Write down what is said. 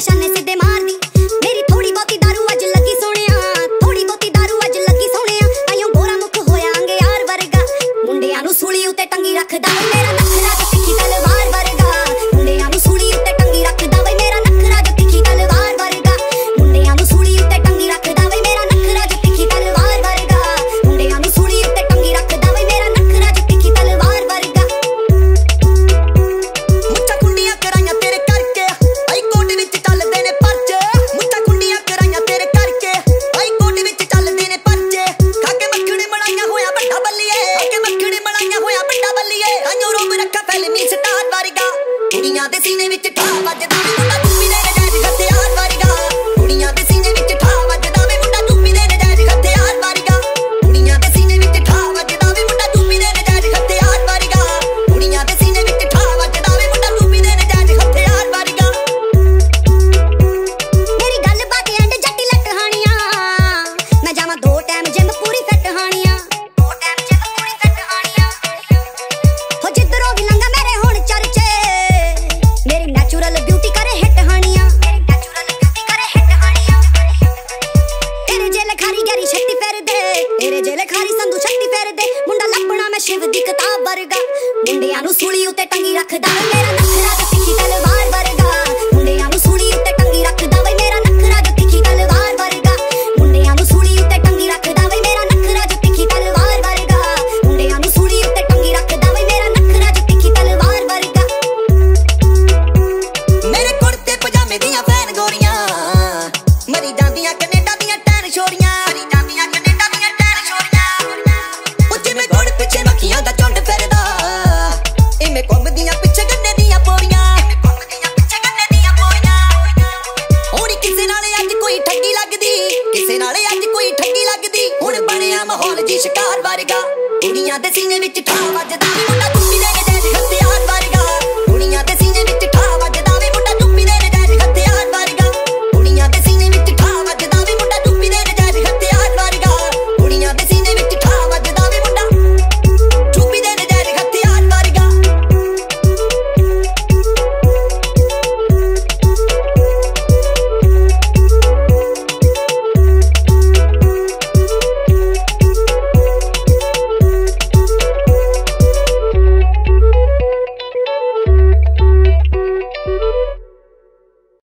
ਨਿਸ਼ਾਨੇ ਸਿੱਧੇ ਮਾਰਦੀ। ਮੇਰੀ ਥੋੜੀ ਬਹੁਤੀ दारू ਅੱਜ ਲੱਗੀ ਸੋਹਣਿਆ। ਥੋੜੀ ਬਹੁਤੀ दारू ਅੱਜ ਲੱਗੀ ਸੋਹਣਿਆ। ਆਇਓ ਗੋਰਾ ਮੁਖ ਹੋਇਆਂਗੇ ਵਰਗਾ। ਮੁੰਡਿਆਂ ਨੂੰ ਸੂਲੀ ਉੱਤੇ ਟੰਗੀ ਰੱਖਦਾ ਕੁੜੀਆਂ ਦੇ ਸੀਨੇ ਵਿੱਚ ਠਾ ਵੱਜਦਾ ਵੇ, ਮੁੰਡਾ ਟੂਪੀ ਦੇ ਨਜਾਇਜ਼ ਹਥਿਆਰ ਵਰਗਾ। ਕੁੜੀਆਂ ਦੇ ਸੀਨੇ ਵਿੱਚ ਠਾ ਵੱਜਦਾ ਵੇ, ਮੁੰਡਾ ਟੂਪੀ ਦੇ ਨਜਾਇਜ਼ ਹਥਿਆਰ ਵਰਗਾ। ਕੁੜੀਆਂ ਦੇ ਸੀਨੇ ਵਿੱਚ ਠਾ ਵੱਜਦਾ ਵੇ, ਮੁੰਡਾ ਟੂਪੀ ਦੇ ਨਜਾਇਜ਼ ਹਥਿਆਰ ਵਰਗਾ। ਕੁੜੀਆਂ ਦੇ ਸੀਨੇ ਵਿੱਚ ਠਾ ਵੱਜਦਾ ਵੇ, ਮੁੰਡਾ ਟੂਪੀ ਦੇ ਨਜਾਇਜ਼ ਹਥਿਆਰ ਵਰਗਾ। ਮੇਰੀ ਗੱਲ ਬਾਤ ਐਂਡ ਜੱਟੀ ਲੱਟ ਮੈਂ ਜਾਵਾਂ ਦੋ ਟਾਈਮ ਜਿਮ ਪੂਰੀ ਮੁੰਡਿਆਂ ਨੂੰ ਸੂਲੀ ਉੱਤੇ ਟੰਗੀ ਰੱਖਦਾ ਵੇ, ਮੇਰਾ ਨਖਰਾ ਤੇ ਤਿੱਖੀ ਤਲਵਾਰ ਵਰਗਾ। ਮੁੰਡਿਆਂ ਨੂੰ ਸੂਲੀ ਉੱਤੇ ਟੰਗੀ ਰੱਖਦਾ ਵੇ, ਮੇਰਾ ਨਖਰਾ ਜੋ ਤਿੱਖੀ ਤਲਵਾਰ ਵਰਗਾ। ਮੁੰਡਿਆਂ ਨੂੰ ਸੂਲੀ ਉੱਤੇ ਟੰਗੀ ਰੱਖਦਾ ਵੇ, ਮੇਰਾ ਨਖਰਾ ਜੋ ਤਿੱਖੀ ਤਲਵਾਰ ਵਰਗਾ। ਮੁੰਡਿਆਂ ਨੂੰ ਸੂਲੀ ਉੱਤੇ ਟੰਗੀ ਰੱਖਦਾ ਵੇ, ਮੇਰਾ ਨਖਰਾ ਜੋ ਤਿੱਖੀ ਤਲਵਾਰ ਵਰਗਾ। ਮੇਰੇ ਕੁੜਤੇ ਪਜਾਮੇ ਦੀਆਂ ਫੈਨ ਗੋਰੀਆਂ, ਮਰੀ ਜਾਂਦੀਆਂ ਕੈਨੇਡਾ ਦੀਆਂ ਟੈਨ ਛੋਰੀਆਂ ਮਰੀ ਜਾਂਦੀਆਂ ਕੈਨੇਡਾ ਦੀਆਂ ਟੈਨ ਛੋਰੀਆਂ ਉਹ ਜਿਵੇਂ ਗੁੜ ਪਿੱਛੇ ਮੱਖੀਆਂ ਦਾ ਮਾਹੌਲ ਜੀ ਸ਼ਿਕਾਰ ਵਰਗਾ। ਕੁੜੀਆਂ ਦੇ ਸੀਨੇ ਵਿੱਚ ਠਾ ਵੱਜਦਾ। ਮੁੰਡਾ ਕੁੱਤੀ ਦੇ ਗਜੇ